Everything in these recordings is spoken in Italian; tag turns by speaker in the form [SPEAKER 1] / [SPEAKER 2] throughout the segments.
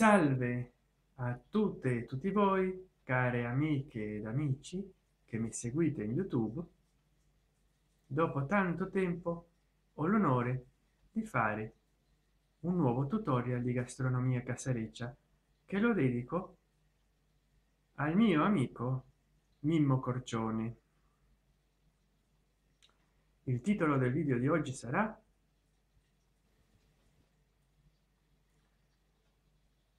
[SPEAKER 1] salve a tutte e tutti voi care amiche ed amici che mi seguite in youtube. Dopo tanto tempo ho l'onore di fare un nuovo tutorial di gastronomia casareccia che lo dedico al mio amico mimmo corcione. Il titolo del video di oggi sarà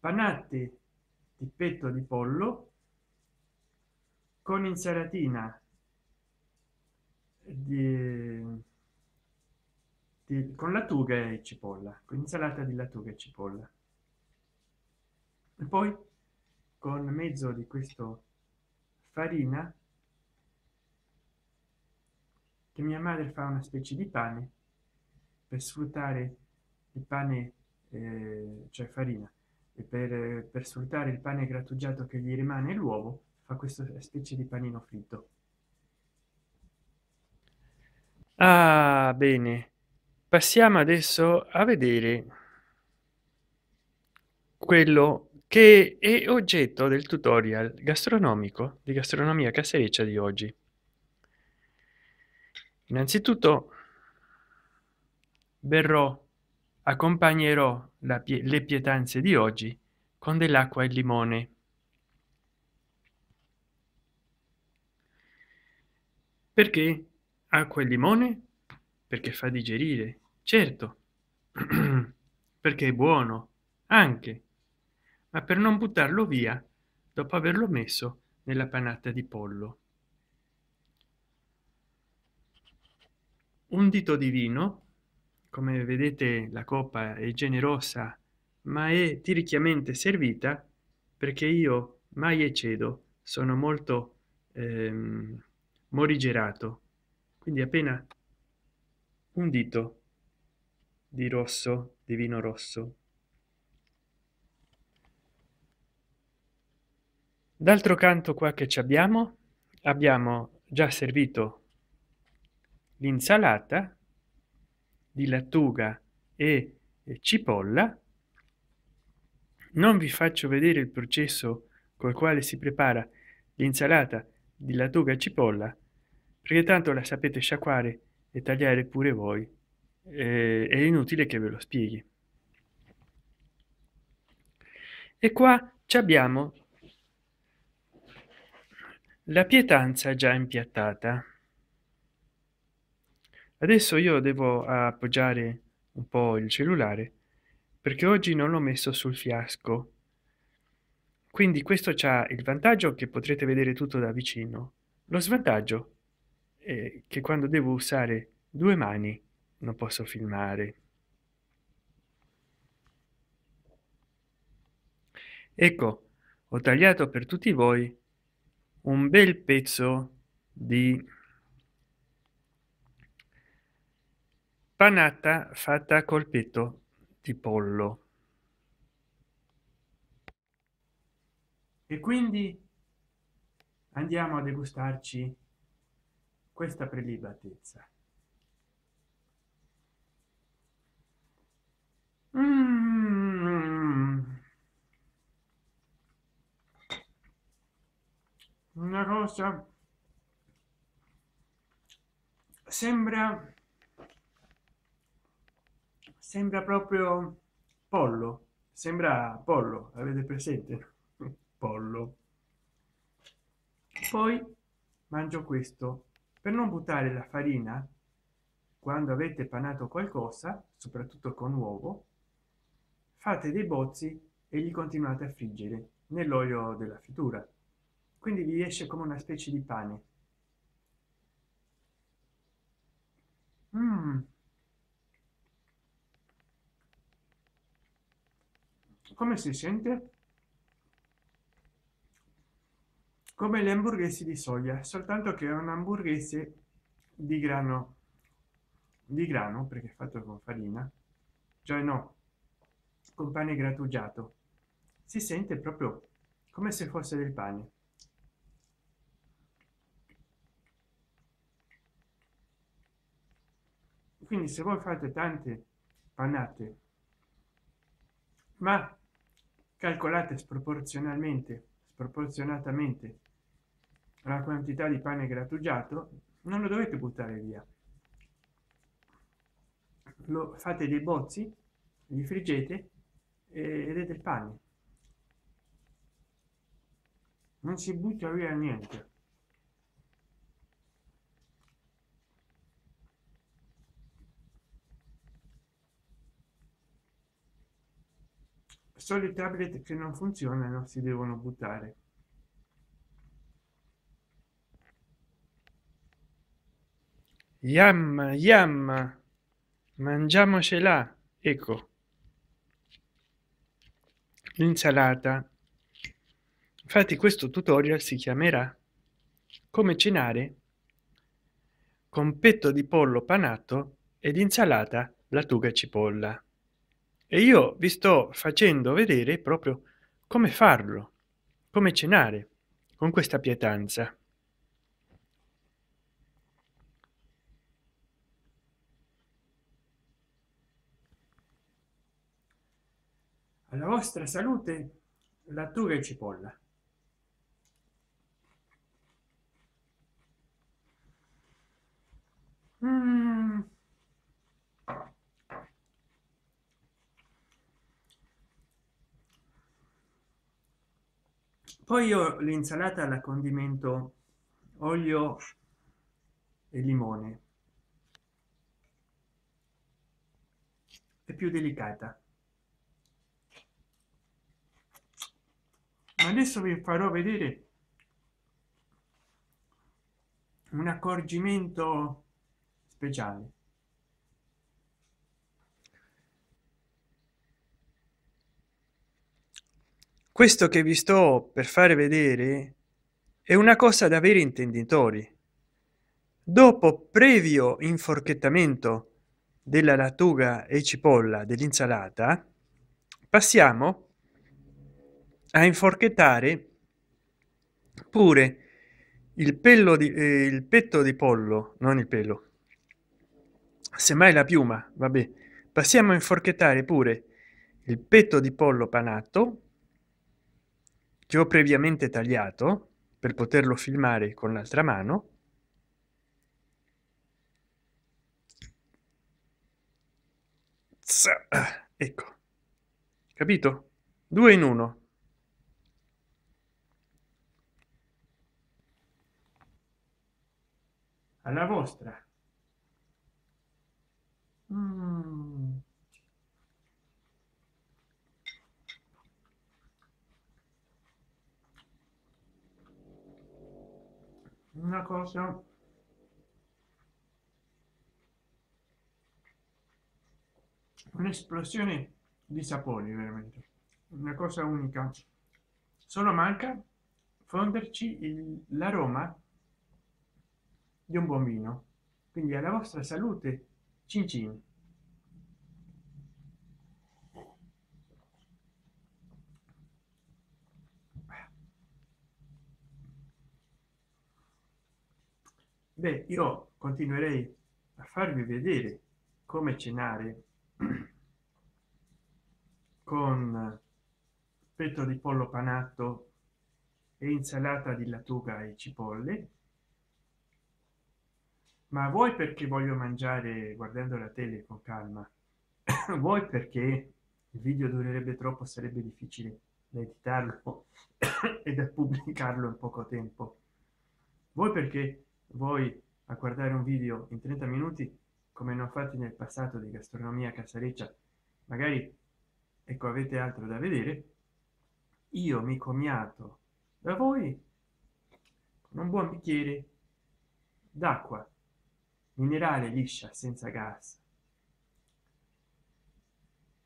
[SPEAKER 1] panate di petto di pollo con insalatina di, di, con lattuga e cipolla con insalata di lattuga e cipolla. E poi con mezzo di questo farina che mia madre fa una specie di pane per sfruttare il pane eh, cioè farina e per, per sfruttare il pane grattugiato che gli rimane l'uovo fa questa specie di panino fritto. Ah bene. Passiamo adesso a vedere quello che è oggetto del tutorial gastronomico di gastronomia casereccia di oggi. Innanzitutto verrò accompagnerò pie le pietanze di oggi con dell'acqua e limone. Perché acqua e limone? Perché fa digerire certo. Perché è buono anche. Ma per non buttarlo via dopo averlo messo nella panata di pollo. Un dito di vino come vedete la coppa è generosa ma è tirichiamente servita perché io mai eccedo sono molto ehm, morigerato. Quindi appena un dito di rosso di vino rosso. D'altro canto qua che ci abbiamo? Abbiamo già servito l'insalata di lattuga e cipolla. Non vi faccio vedere il processo col quale si prepara l'insalata di lattuga e cipolla perché tanto la sapete sciacquare e tagliare pure voi eh, è inutile che ve lo spieghi. E qua ci abbiamo la pietanza già impiattata adesso io devo appoggiare un po il cellulare perché oggi non l'ho messo sul fiasco. Quindi questo c'ha il vantaggio che potrete vedere tutto da vicino. Lo svantaggio è che quando devo usare due mani non posso filmare. Ecco ho tagliato per tutti voi un bel pezzo di panata fatta col petto di pollo e quindi andiamo a degustarci questa prelibatezza mm. una cosa sembra sembra proprio pollo. Sembra pollo avete presente? Pollo. Poi mangio questo. Per non buttare la farina quando avete panato qualcosa soprattutto con uovo fate dei bozzi e li continuate a friggere nell'olio della frittura quindi vi esce come una specie di pane. Mm. Come si sente? Come le hamburghesi di soia soltanto che è un hamburghese di grano. Di grano perché è fatto con farina cioè no con pane grattugiato. Si sente proprio come se fosse del pane. Quindi se voi fate tante panate ma calcolate sproporzionalmente sproporzionatamente la quantità di pane grattugiato non lo dovete buttare via. Lo fate dei bozzi li friggete ed è del pane. Non si butta via niente solo i tablet che non funzionano si devono buttare. Yam yam. Mangiamocela. Ecco. L'insalata. Infatti questo tutorial si chiamerà come cenare con petto di pollo panato ed insalata lattuga cipolla e io vi sto facendo vedere proprio come farlo come cenare con questa pietanza. Alla vostra salute lattuga e cipolla mm. Poi io l'insalata la condimento olio e limone. È più delicata. Adesso vi farò vedere un accorgimento speciale questo che vi sto per fare vedere è una cosa da veri intenditori. Dopo previo inforchettamento della lattuga e cipolla dell'insalata passiamo a inforchettare pure il pelo di eh, il petto di pollo non il pelo semmai la piuma vabbè. Passiamo a inforchettare pure il petto di pollo panato che ho previamente tagliato per poterlo filmare con l'altra mano. Ecco. Capito? Due in uno. Alla vostra mm. Una cosa. Un'esplosione di sapori veramente. Una cosa unica. Solo manca fonderci l'aroma di un buon vino quindi alla vostra salute cin cin beh io continuerei a farvi vedere come cenare con petto di pollo panato e insalata di lattuga e cipolle. Ma vuoi perché voglio mangiare guardando la tele con calma? Vuoi perché il video durerebbe troppo sarebbe difficile da editarlo e da pubblicarlo in poco tempo? Voi perché voi a guardare un video in 30 minuti come ne ho fatti nel passato di gastronomia casareccia magari ecco avete altro da vedere. Io mi comiato da voi con un buon bicchiere d'acqua minerale liscia senza gas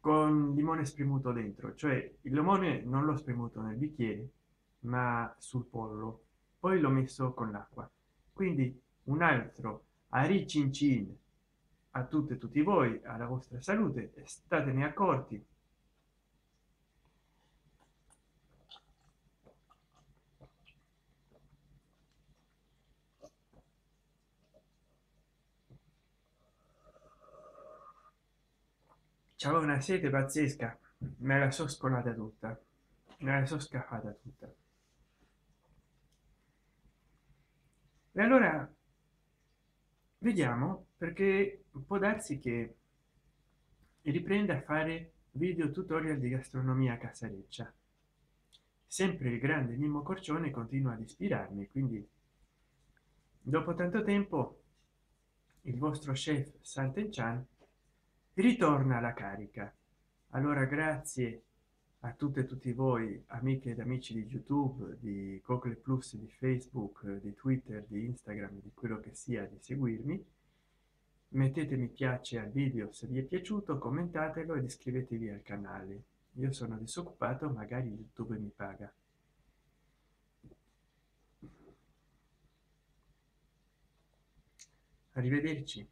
[SPEAKER 1] con limone spremuto dentro cioè il limone non l'ho spremuto nel bicchiere ma sul pollo. Poi l'ho messo con l'acqua quindi un altro arincincin a tutte e tutti voi alla vostra salute statene accorti. C'aveva una sete pazzesca me la so scolata tutta adesso scappata tutta e allora vediamo perché può darsi che riprenda a fare video tutorial di gastronomia casareccia. Sempre il grande mimo corcione continua ad ispirarmi quindi dopo tanto tempo il vostro chef Sant'Enchan ritorna alla carica. Allora grazie a tutte e tutti voi amiche ed amici di youtube di google plus di facebook di twitter di instagram di quello che sia di seguirmi mettete mi piace al video se vi è piaciuto commentatelo ed iscrivetevi al canale. Io sono disoccupato magari youtube mi paga. Arrivederci